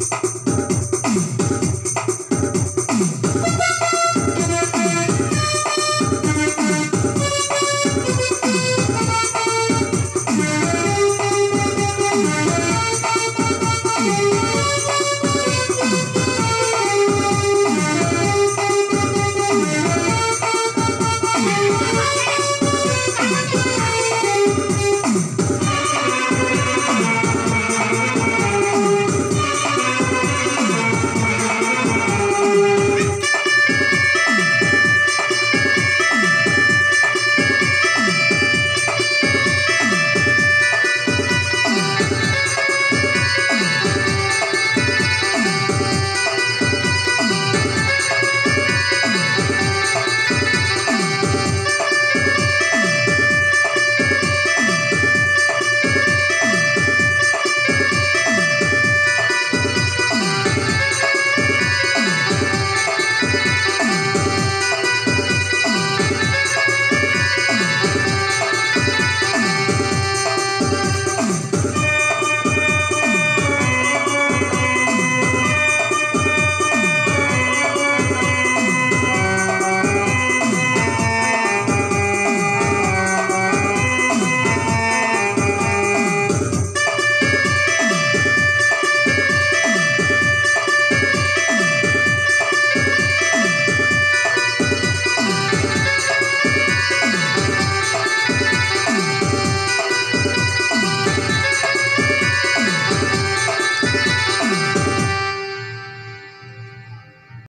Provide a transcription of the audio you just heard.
you